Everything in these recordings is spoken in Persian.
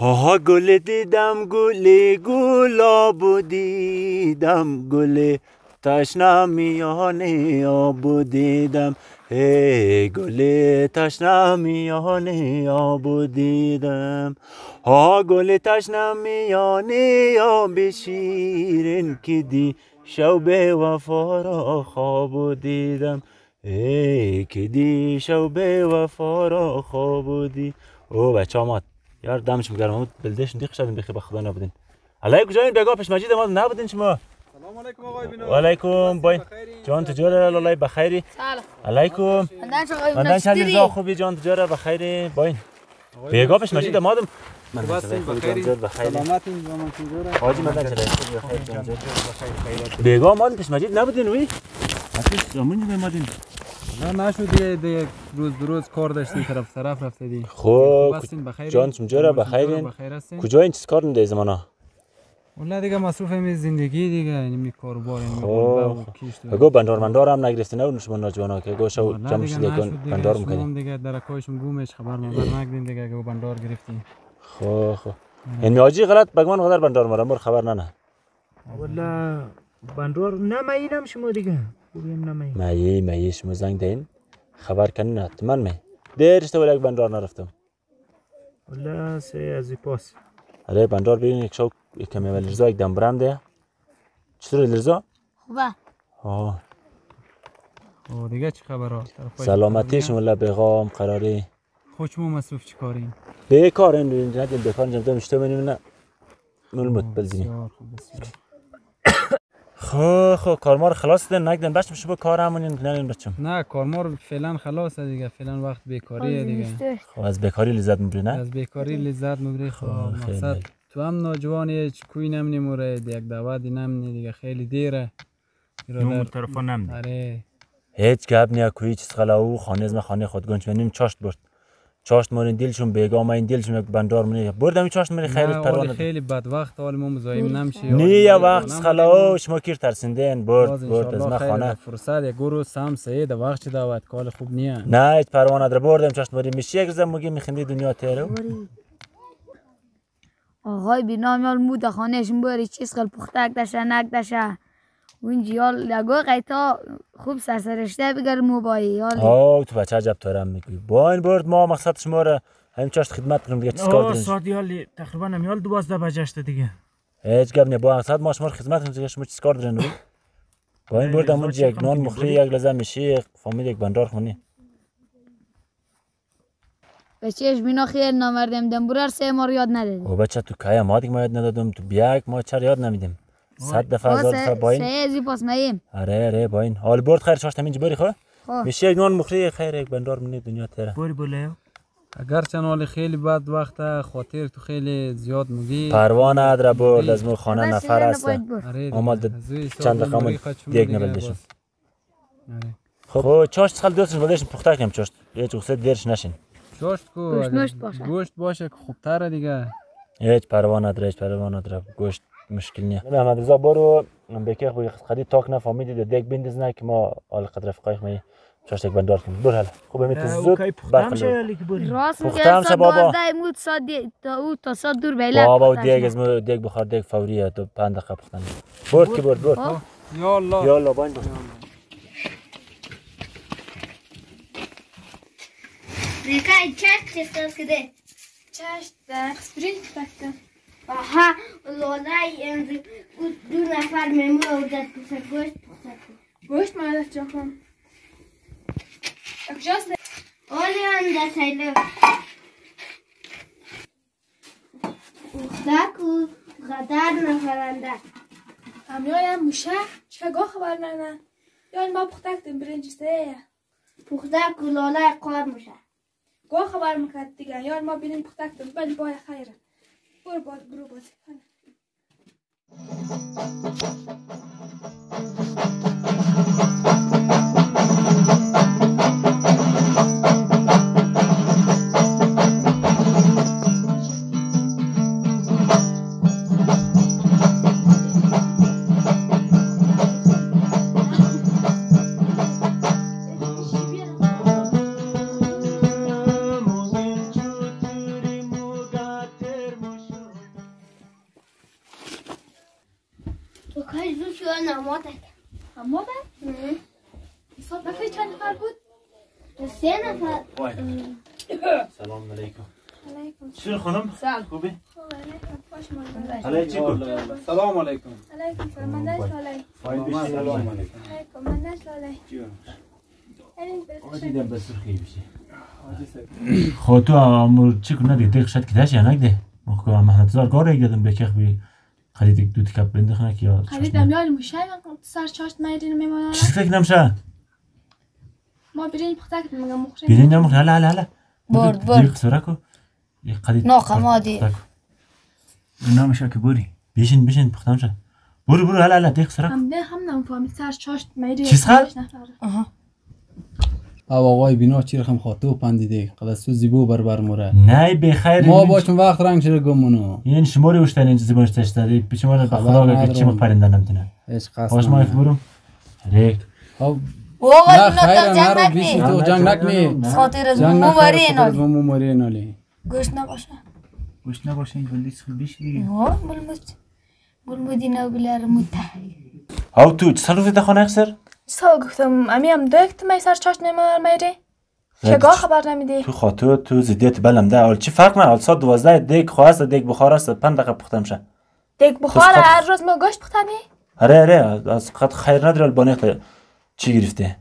ها گل دیدم گل گلاب دیدم. گل تشنه میان آب دیدم. ای گل تشنه میان آب دیدم. ها گل تشنه میان آب شیرین که دی شب وفا را خواب دیدم. ای که دی شب وفا را خواب دی او بچه یار دمشم گرم. بود بلدش دیخ شدیم بخی به خدا نبودین. علی کجایین بگاه پیش مجید ما نبودین شما. سلام علیکم آقای بینو. علیکم بای. جان تجار لالای بخیری سلام. علیکم. مندن چند روزا خوبی. جان تجار بخیری باین بگاه پیش مجید جان جان بگاه مادم پیش مجید. نبودین وی؟ اصلا زمانی میمادین نه نشد یه ده یک روز دو روز کار داشتی طرف طرف رفته دی خب بخیر جان چجوره بخیرین. بخیر هستین. کجا این چیز کار نده زمانا والله دیگه مصروف می زندگی دیگه یعنی می کاروبار خب، و خب. کیش بگو بندار مندار هم نگرفته نه شما ناجوانا که گو شو والله جمع دیگه شده کن دیگه. بندار شما می‌کنی هم دیگه درکایشم گومش خبر مبر نگدین دیگه که بندار گرفتی خو خو این میاجی غلط بگمان قدر بندار بر خبر نه نه. والا بندور نمایینم شما دیگه. مایی مایی شما زنگ دین خبر کنی نه من می دیرش تو یک بندار نرفتم والا سه از پاس. آره بندار ببین یک شو یک کمی اول لرزا یک دم برم ده. چطور لرزا؟ خوبه. آه. او دیگه چه خبر ها؟ سلامتیش ولا بغام قراری؟ خود شما مصروف چی کاری؟ بیکار این اینجا ندیم بیکار اینجا دم اشتو منیم نه ملمت بلزینی بسیار خوب، بسیار. خو خو کارمار خلاص دن نگدن بچم شو کار همونین نرین بچم. نه کارمار فعلا خلاصه دیگه فعلا وقت بیکاریه دیگه. خب از بیکاری لذت می‌بری نه؟ از بیکاری لذت مبری خب خب، مقصد. تو هم نوجوانی هیچ کوی نمنی موره یک دعوتی نمنی دیگه خیلی دیره. برادر طرفا نمده آره. هیچ گپ نیا کوی چیز خلا او خانه از خانه خود گنج منیم چاشت برد. چاشت مورین دلشون بیگا ما این دلشون یک بندار منی بردم این چاشت مری خیر حال پروانه خیلی بد وقت حال ما مزاحم نمشی نی یا وقت خلا شما کیر ترسیندین. برد برد از ما خانه. فرصت یک گرو سام سه ده وقت چه دعوت؟ کال خوب نیه. نه هیچ پروانه در بردم چاشت مری میشه یک زم مگی میخندی دنیا تیرو؟ آقای بینام یال مود خانهشون بری چیز خل پختک دشه نک دشه اونجا یال لگو قیتا خوب سرسرشته بگر موبایی یال آه تو بچه عجب تارم میگی. با این برد ما مقصد شما را همین چاشت خدمت کنیم دیگه چیز کار ساعت یال تقریبا هم یال دوازده بجشته دیگه. هیچ گپ نی با مقصد ما شما را خدمت کنیم دیگه. شما چیز کار روی با این اونجا چه یک نان؟ مخری؟ یک لزه میشی فامیل یک بندار خونی. به چش بینا خیر نامردم. دنبورر سه مار یاد ندادی. او بچه تو کایا ما دیگه ما یاد ندادم. تو بیاک ما چرا یاد نمیدیم؟ صد دفعه هزار دفعه با این سه پاس میم آره آره با این حال برد خیر چاشت همینجا بری خو خب. میشه یک نان مخری خیر یک بندار منی دنیا تیره. بری بله اگر چند حال خیلی بد وقت خاطر تو خیلی زیاد مگی پروانه ادرا برد از مو خانه نفر است. آره آمد چند رقم دیگ. آره. خب چاشت خل دوستش بلدش پخته کنیم چاشت هیچ وقت دیرش نشین. گوشت کو؟ گوشت باشه. گوشت باشه که خوبتره دیگه. هیچ پروانه نداره هیچ پروانه نداره گوشت. مشکل نیه. محمد رضا برو. بکی خوی خدی تاک نفهمیدی ده نه که ما آل قدر فقایق می چاشت یک بندار کنیم. برو هلا خوب میت زود اوکی پختم شه که راست میگه بابا. دوازده مود دی- تا او تا ساعت دور بیلک بابا دیگ. از مو دیگ بخار دیگ فوریه تو دقیقه پختن برد که برد برد. خب. یا الله. یالا باین برد Vilka چشت det? چشت در سپرینت بکتم. En du nafar med mig och det ska se först. گوشت مالت جا کن کجاست Olha anda saindo. Uxtaku غدار نفرنده همیایم موشه چه گاه خبر ننه یا ما پختکتیم برنج سه Uxtaku لالای قار میشه گاه خبر می‌کرد دیگه یا ما بینیم پختکتیم بلی بای خیره Robot, robot. Thank you. سلام علیکم. علیکم. سلام خب تو امور چی کنه دیگه دیگه شد. که داشت یا نگده. مخکو مهنت زار گاره گدم بکیخ بی خرید دو تکپ بنده خنک یا خریدم یاری موشه من سر چاشت میرین میمونم. چیز فکر نمشه ما برین پخته کردیم میگم مخشیم بیرین نمخ هلا هلا هلا برد، برد. دیگه سرا کو یه قدید نه، خمادی. نامشه که بوری بیشین بیشین پختم شه برو برو. هلا هلا دیگه سرا هم ده هم نمی‌فهمید سر چاشت میری. چیز خرد؟ او آقای بینا چی رقم خاطو پندیده. قد سو زیبو بر بر موره نه به خیر. ما باشم وقت رنگ شده گمونو. این شماری وشتن این چیزی باش تشتری پیش ما به خدا بگی چی نمتونه هیچ قصد باش ما ندارم. برم ریک خب اوغا نه اینا تو جنگ نکنی. تو جنگ نکنی. خاطر از مو مری نالی گوش نباشه. گوش نباشه این بندی سخی بیش دیگه. اینا بلر موته ها تو چه سال رفتی خانه اکسر سال گفتم امی هم دکت می سر چاشت نمیار میری چگاه خبر نمیدی تو خاطر تو زدیت بلم ده اول چی فرق نه اول ساعت دوازده دیگ خواست دیگ بخار است پنج دقیقه پختم شه دیگ بخار. هر روز ما گوشت پختنی اره اره از خط خیر نداره البانی خیر چی گرفته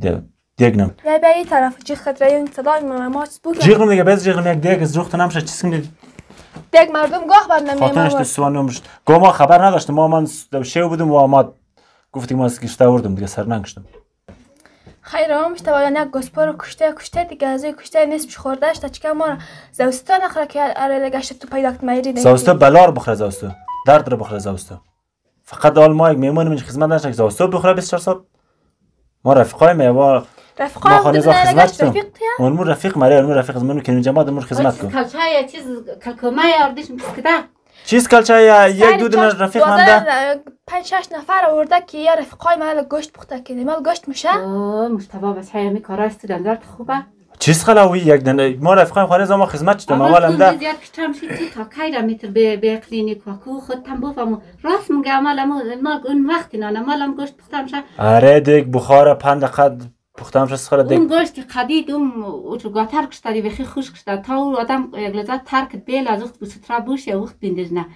ده دیگ نم بیا این طرف جیغ خطره این صدای ما ما چیز بگم جیغم دیگه بیز جیغم یک دیگ از روخت نمشه چیز کنید دیگ مردم گاه بر تو نمیمون سوان نمشت گو ما خبر نداشتم. ما من شیو بودم و ما گفتیم ما از گشته آوردم دیگه سر ننگشتم. خیر هم میشته باید یک گسپا رو کشته کشته دیگه از کشته نصفش خورده تا چیکار ما رو زوستان اخرا که اره لگشت تو پیدا کت میری زاوستا بلا رو بخوره زاوستا درد رو بخوره زاوستا فقط آل ما یک میمون من خدمت نشه که زاوستا بخوره 24 ساعت ما رفیقای می و رفقا ما زا خدمت لگشت کن رفیق تیا اون رفیق مری اون رفیق زمانو که جماعت مر خدمت کن. کلچه چیز کلکومه یاردیش مسکده چیز کلچه یا یک دو دونه رفیق مانده پنج شش نفر آورده که یه رفقای محل گوشت پخته کنه مال گوشت میشه؟ مشتبه بس های می کارا استودن دارت خوبه. چیز خلاوی یک دونه ما رفیقای خانه زما خدمت شدم اول هم تو ده. زیاد شید تو تا کی را میتر به به کلینیک و کو خود تم بفهمو راست مو مال اون وقتی نه مالم گوشت پختم شه اره دیگ بخاره پنج دقیقه پختم شد سخره اون دیگ گوشت قدید اون اوچو گاتر کشته دی بخی خوش کشته تا او آدم یک لحظه ترک بیل از وقت بسطرا بوش یا وقت بندز نه.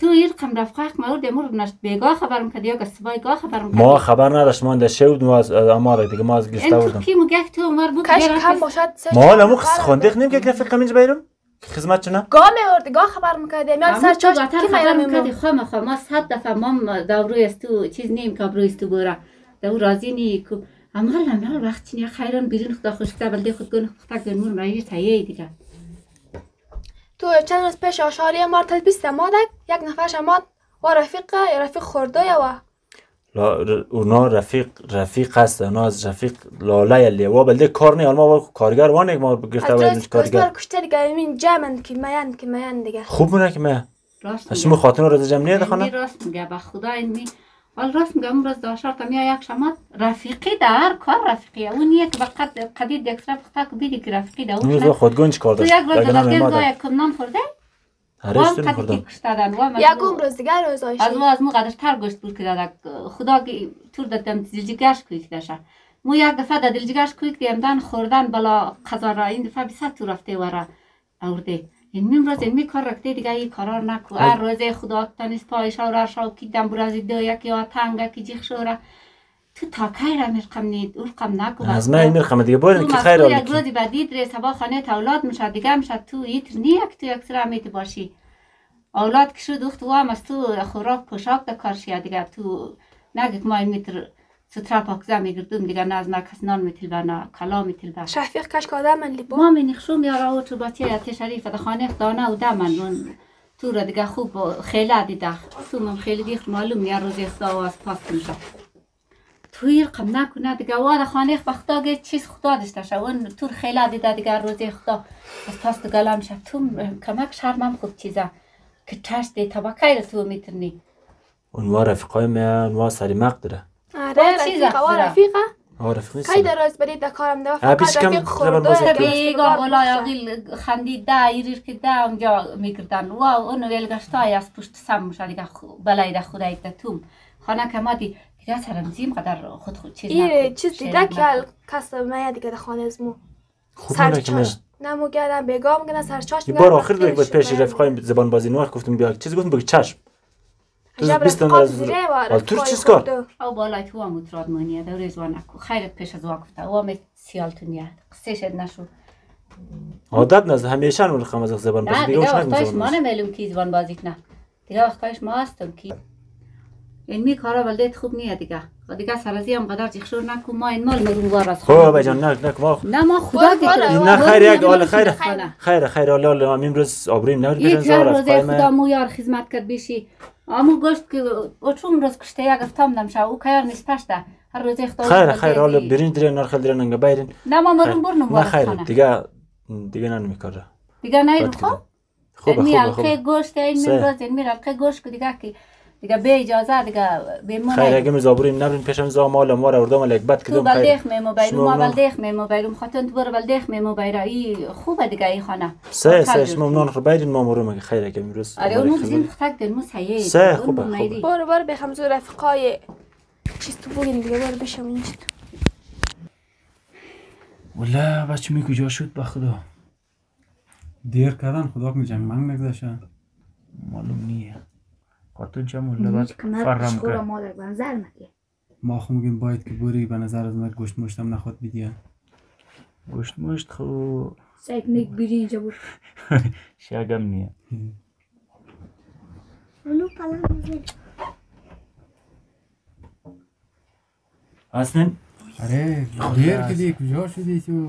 تو ایر کم رفقه ما دمور نشت بیگاه خبرم کدی یا گستبای گاه خبرم کدی ما خبر نداشت ما ده شود ما از اما دیگه ما از گشته این تو آوردم کی مگه تو عمر بود؟ کاش کم باشد ما لمو خاندیق نیم که یک رفیق کمینج بیرم خدمت چونه گاه میورد گاه خبر می‌کرده میاد سر چاش کی خبر می‌کردی خواه مخواه ما صد دفعه ما داروی است تو چیز نیم که بروی است تو بورا. دو رازی نی کو بیرون خدا خوش کتا بلده خود گونه خدا گنمون رایی تایه دیگه تو چند روز پیش آشاری ما تلبیس مادک یک نفرش ماد و رفیق یا رفیق خورده یا و اونا رفیق رفیق هست اونا از رفیق لاله یلی و بلده کار نی ما کارگر وانه که ما گرفته روز کارگر کشته دیگه این جمن که میان که میان دیگه خوب مونه که من راست هشم خاطر رو جمع نیه می خانه راست میگه به خدا این راست میگه امروز داشار تا میا یک شما رفیقی در کار رفیقی. اون یک وقت قدید یک طرف خطا که بیدی که رفیقی در اون اون روز خودگون چی کار تو داشت یک روز مادر. زای کمنان خورده؟ وام خوردم که کشتادن وام یک عمر روز دیگه روز از آیشی او از مو قدر تر گشت بود که دادک خدا که تور دادم دلجگرش کویک داشته مو یک دفعه در دلجگرش کویک دیمدن خوردن بلا قضا را. این دفعه بیست تو رفته ورا اورده این میم روز این می کار رکته دیگه این کارار نکو. هر روز خدا تنیس پایش و رشا و کی دم برازی دو یکی تنگ کی جیخ شورا تو تا کی را میرقم نید اورقم نکو از من میرخم دیگه. باید که خیر یک روزی بعد دید ری سبا خانه اولاد میشه دیگه میشه تو ایتر نی یک تو یک سر میت باشی. اولاد که شد وقت وام از تو خوراک پوشاک دا کارشی دیگه. تو نگه ما میتر سترا پاکزه میگردم دیگه نه از نه کس نان میتل و نه کلا میتل و شفیق کش که آدم من لیبا ما می نخشوم یارا و تو باتی یت شریف دا خانه دانه و دمن من تو را دیگه خوب خیلی دیده تو من خیلی دیخ معلوم یا روزی خدا و از پاس میشه تو ایر قم نکنه دیگه واد خانه به خدا گه چیز خدا داشته شه اون تو خیلی دیده دیگه روزی خدا از پاس تو گلم شه تو کمک شرمم خوب چیزه که چشت دی طبقه را تو می‌تونی اون ما رفیقای من ما سری مق داره آره رفیقه و؟ رفیقه کی دراز برید در کارم ده فقط رفیق خورده. بیگا باشه. یاقیل خندیده ایریر که ده اونجا میگردن و اون ولگشتای از پشت سم میشه دیگه خو- بلای ده خدای ده توم خانه که ما دی دیگه سرمزیم قدر خود خود چیز این نکن. چیز دیده که. کس میاد دیگه در خانه از مو خوب مونه که من سرچاش نمو گردم بگاه میگن سرچاش یه بار آخر دیگه بود پیش رفیقای زبان بازی نوح گفتم بیا چیزی گفتم بگو چشم تو جب بیست رفیقات از تو رفیقای چیز کار. او بالای تو هم اتراد مانیه ده رزوان نکو خیرت پیش از واقفته او هم سیال تو نیه قصه شد نشو عادت نزد همیشه اون رقم از زبان بازی نه دیگه وقتایش ما نمیلم کی زبان بازی کنه دیگه وقتایش ما هستم کی این می کارا ولدت خوب نیه دیگه و دیگه سرازی هم قدر جخشور نکو ما این مال مروار از خب خانه بابا جان نه نه ما نه ما خدا دیگه نه خیر یک حال خیر. خیر خیر ما امروز آبریم نور بیرن زار روزه خدا مو یار خدمت کرد بیشی امو گوشت که اوچون روز کشته یک افتام نمشه او کار نیست پشته هر خدا خیر خیر حالا زی. برین درین نار خیل درین انگا بیرین نه ما. مرون برنم نه خیر خانه دیگه دیگه نه نمیکاره دیگه نه رو بد خب خوبه دیگه به اجازه دیگه به ما خیر اگه میز آبریم نبرین پیشم زا مال ما را اردم الک بد کدوم خیر. بلدیخ میمو بیرو ما اونا- بلدیخ میمو بیرو خاطر تو برو بلدیخ میمو بیرو ای خوبه دیگه ای خانه سه سه شما نان خو بیرین ما مرو مگه. خیر اگه امروز آره خدمت. بزین خطک دل مو سیه سه، خوبه، خوبه. برو برو بخم زور رفیقای چیز تو بگین دیگه. برو بشم این چیز. ولی بچه می کجا شد؟ به خدا. دیر کردن خدا که جنگ منگ نگذاشتن معلوم نیه چه هیچ بعد کمر فرم پشخورا کرد. بنظر مگه؟ ما خو میگیم باید که بوری به نظر از من گوشت مشتم نخواد بیدیه گوشت مشت خو سعی نیک بیری اینجا بود شگم نیه. اصلا آره دیر که دی کجا شدی تو؟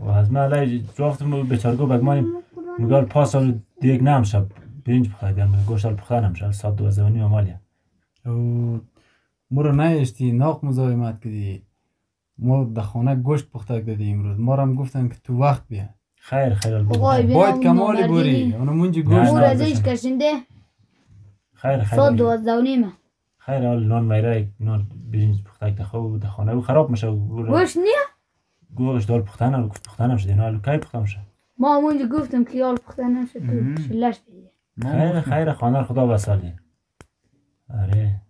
و از من علی رفتم به چارگو بگمانیم. میگال پاس سال دیگ نم شب. گوشت سال بخواه نم شب ساعت دوازده و مالیا او مرا نیشتی ناق مزاحمت کردی. ما در خانه گوشت پخته کردی امروز. ما هم گفتن که تو وقت بیا. خیر خیر البته. باید کمالی بوری. اونو منجی گوشت. مور از ایش بشن. کشنده خیر ساعت خیر دوازده و نیمه خیر حال نان میره نان برنج پخته که خو در خانه او خراب میشه. گوش نیه گوشت دال گفت پخته نم شده نه کی پخته میشه؟ ما همونجا گفتم که یال پخته نشه تو شلش دیگه خیر خیر خانه خدا بسالی آره.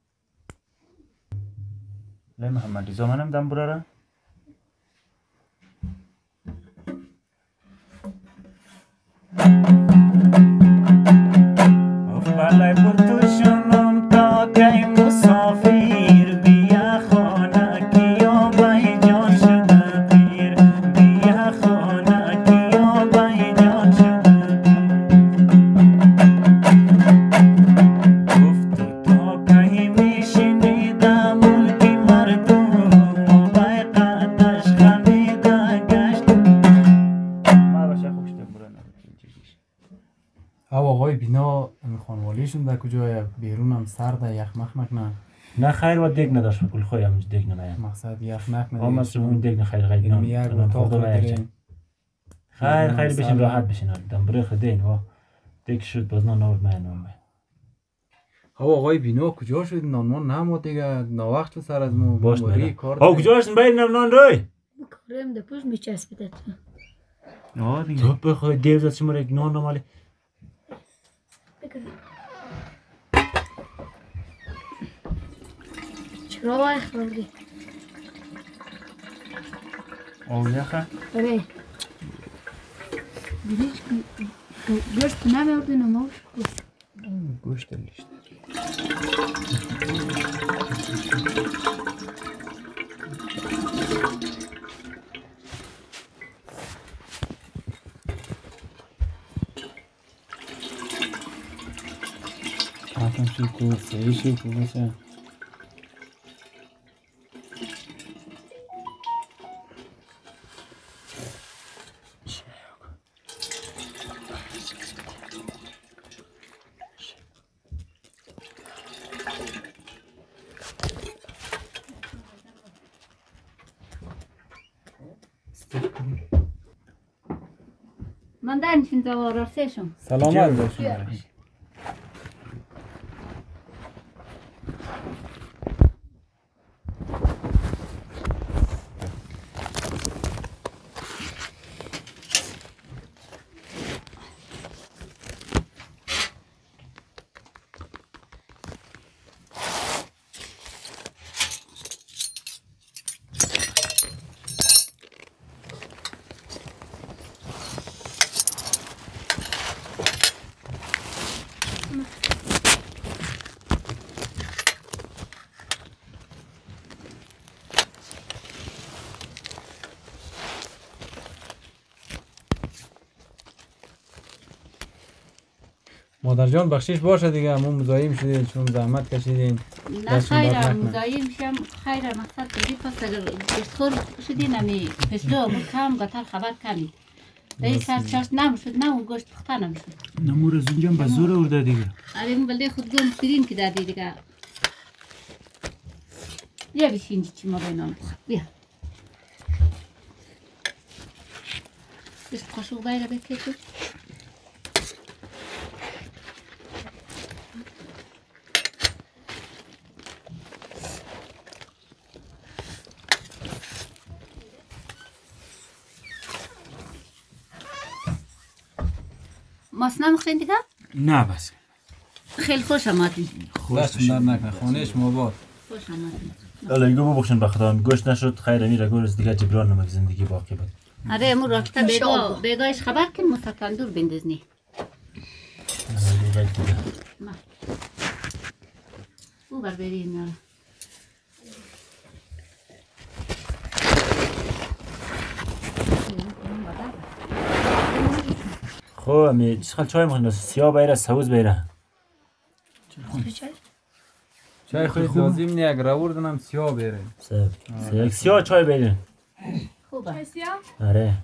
لی محمد رضا منم دم براره بلای خانوالیشون در کجای بیرون هم سرده یخ مخ نکنه نه خیر و دیگ نداشت. کل خوی هم دیگ نمیم مقصد یخ نکنه آم از اون دیگ نخیر غیر. چند. خیر خیر بشین. راحت بشین. دم بره دین و دیگ شد باز نان نورد من نام او آقای بینا کجا شد نان ما دیگه. ناوقت سر از مو باش نه کار او. کجا هستن بیرین نان روی. کارم ده پوش میچسبیده تو آه دیگه. تو بخوای دیو زد شما یک نان نمالی. چرا وای خوردی او یخه آره دیدیش که گوشت نمیوردی نماش گوشت گوشت لیشت آتم شو کو سهی شو کو بشه مادر جان بخشش باشه دیگه ما مزاحم شدین شما زحمت کشیدین. نه خیره. مزایم شم خیره مقصد بگی پس اگر گشتخور شدی نمی پسلو بود کم گتر خبر کمی. به سر چاش نمشد نه اون گشت پخته نمشد نمور از اونجا به زور ارده دیگه. آره این بلده خود گم شیرین که دادی دیگه. بیا بشین چی ما بینام. بیا. بست قاشق بایره بکشو. نمی‌خورین دیگه؟ نه بس. خیلی خوش آمدین. در نکنه خانهش مباد. خوش آمدین. حالا اینگو ببخشن به خدا گوشت نشد خیر میره. گورز دیگه جبران نمک زندگی باقی بود. آره امو راکتا بیگا بیگایش خبر کن مستقل دور بندازنی او بر بری خب امی چخل چای مخنده سیاه بیره سوز بیره. چای خود لازم نی اگر آوردنم سیاه بره سیاه سیاه چای بیره. خوبه. آره.